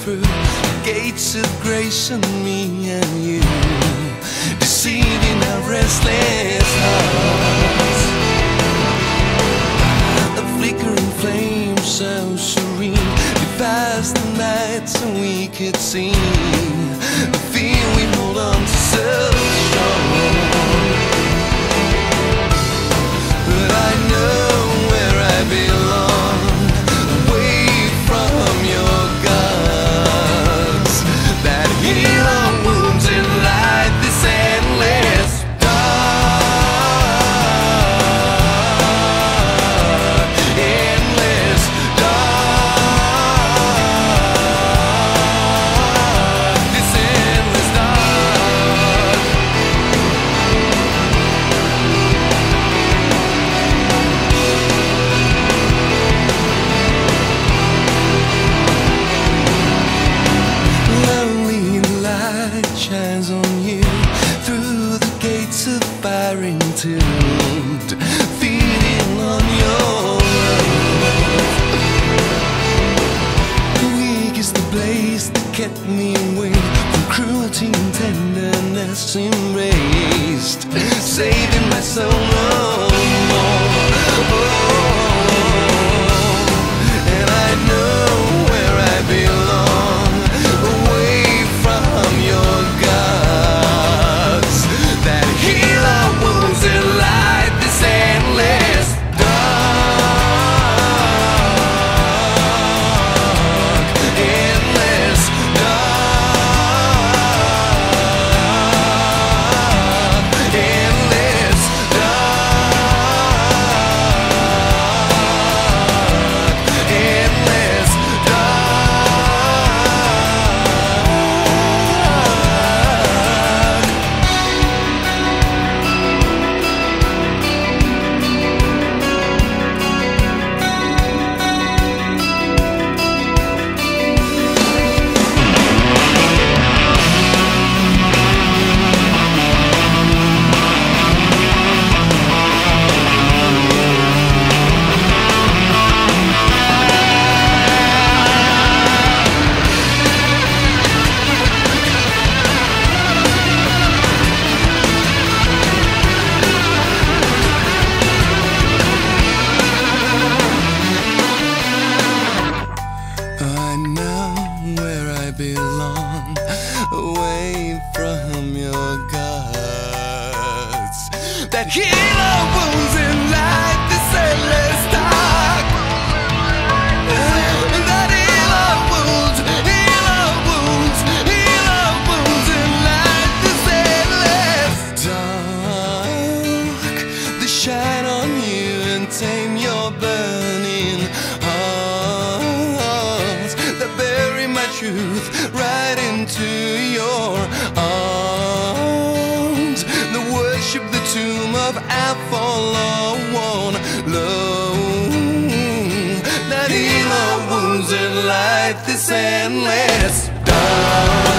through gates of grace on me and you, deceiving our restless hearts. A flickering flame so serene defies the night so we could see the fear we hold on to. So Me away From cruelty and tenderness embraced, Saving my soul. belong away from your gods that heal our wounds. comes in like this endless dark.